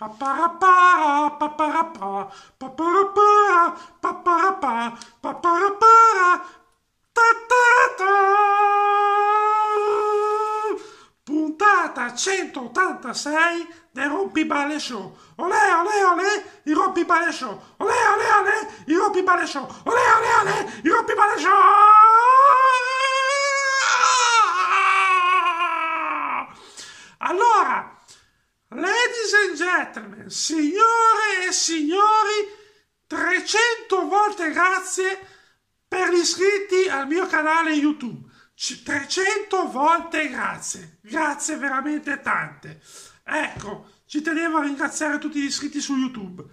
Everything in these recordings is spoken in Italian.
Paparapara, paparapara, paparapara, paparapara, paparapara, ta ta ta. Puntata 186 del Rompiballe Show. Olè, olè, olè, il Rompiballe Show. Olè, olè, olè, il Rompiballe Show. Olè, olè, olè, il Rompiballe Show. Signori, 300 volte grazie per gli iscritti al mio canale YouTube. 300 volte grazie, grazie veramente tante. Ecco, ci tenevo a ringraziare tutti gli iscritti su YouTube.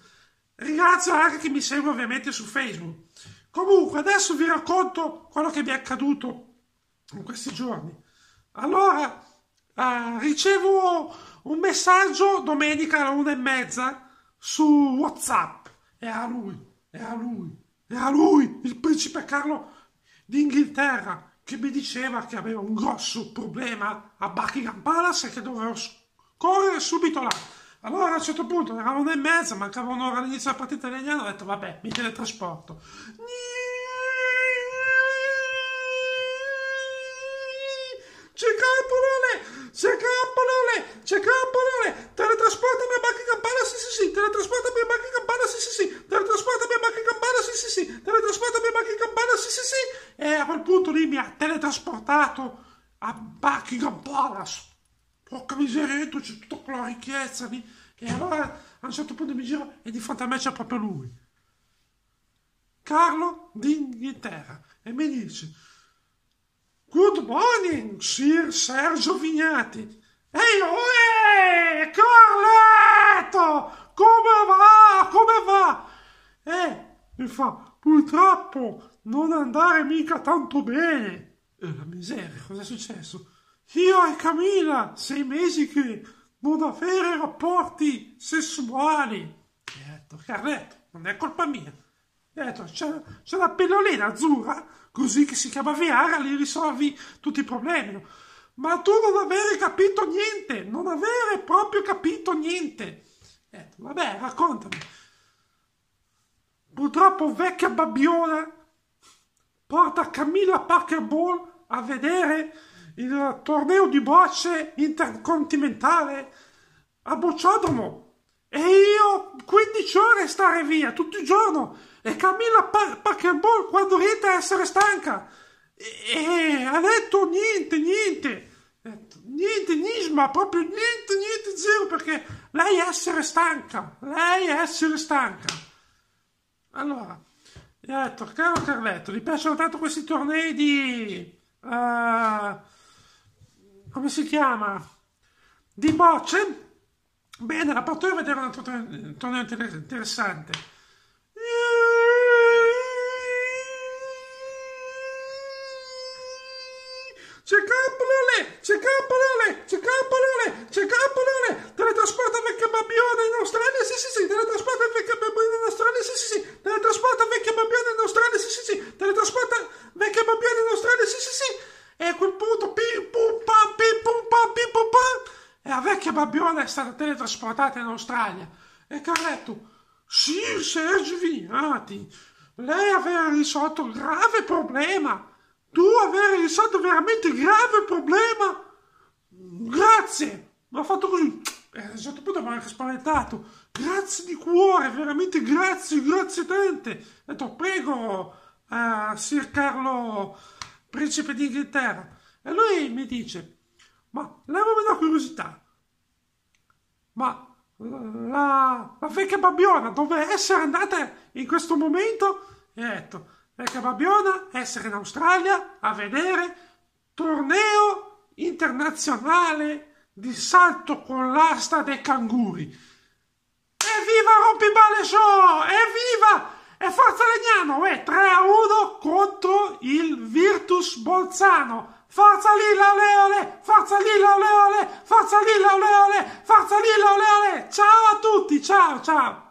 Ringrazio anche chi mi segue ovviamente su Facebook. Comunque, adesso vi racconto quello che mi è accaduto in questi giorni. Allora, uh, ricevo un messaggio domenica alle una e mezza su WhatsApp. Era lui, era lui, era lui, il principe Carlo d'Inghilterra che mi diceva che aveva un grosso problema a Buckingham Palace e che dovevo correre subito là. Allora a un certo punto era una e mezza, mancava un'ora all'inizio della partita italiana, ho detto vabbè, mi teletrasporto. C'è Campolone! C'è Campolone! C'è Campolone! Teletrasportami a Buckingham Palace, sì sì sì! Teletrasportami a Buckingham Palace, sì sì sì! Teletrasportami a Buckingham Palace, sì sì sì! Teletrasportami a Buckingham Palace, sì sì sì! E a quel punto lì mi ha teletrasportato a Buckingham Palace. Porca miseria, c'è tutta quella ricchezza lì. E allora a un certo punto mi giro e di fronte a me c'è proprio lui. Carlo d'Inghilterra. E mi dice... Good morning, Sir Sergio Vignati. Ehi, oe, Carletto! Come va? Come va? Eh, mi fa, purtroppo non andare mica tanto bene. Eh, la miseria, cosa è successo? Io e Camilla, sei mesi che non avere rapporti sessuali. E detto, Carletto, non è colpa mia. E detto, c'è, c'è la pillolina azzurra così che si chiama Viara, li risolvi tutti i problemi. Ma tu non avevi capito niente, non avevi proprio capito niente. Eh, vabbè, raccontami. Purtroppo vecchia babbiona porta Camilla Parker Ball a vedere il torneo di bocce intercontinentale a Bocciodromo. E io 15 ore stare via tutto il giorno e Camilla pa- Packerball quando rientra a essere stanca. E, e ha detto niente, niente. Niente, Nisma, proprio niente, niente, zero, perché lei è essere stanca. Lei è essere stanca. Allora, detto, caro Carletto, gli piacciono tanto questi tornei di... Uh, come si chiama? Di bocce? Bene, la porto a vedere un torneo interessante. C'è Campolole! C'è Campolole! C'è Campolole! C'è Campolole! Teletrasporta vecchia babbiona in Australia? Sì, sì, sì. Teletrasporta vecchia babbiona in Australia? Sì, sì, sì. Teletrasporta vecchia babbiona in Australia? Sì, sì, sì. Teletrasporta vecchia babbiona in Australia? Sì, sì, sì. E a quel punto, pim pum pam, pim pum pam, pim pum pam. E la vecchia babbiona è stata teletrasportata in Australia. E Carletto, sì, Sergio Vignati, lei aveva risolto un grave problema tu avere risolto veramente grave problema. Grazie. Mi ha fatto così. E a un certo punto mi ha anche spaventato. Grazie di cuore, veramente grazie, grazie tante. Ho detto, prego, uh, Sir Carlo, principe d'Inghilterra. E lui mi dice, ma levami una curiosità. Ma la, la vecchia babbiona dove essere andata in questo momento? E ho detto, perché Babbiona essere in Australia a vedere torneo internazionale di salto con l'asta dei canguri. Evviva Rompiballe Show! Evviva! E Forza Legnano! E 3 a 1 contro il Virtus Bolzano. Forza Lilla Leole! Forza Lilla Leole! Forza Lilla Leole! Forza Lilla Leole! Ciao a tutti! Ciao ciao!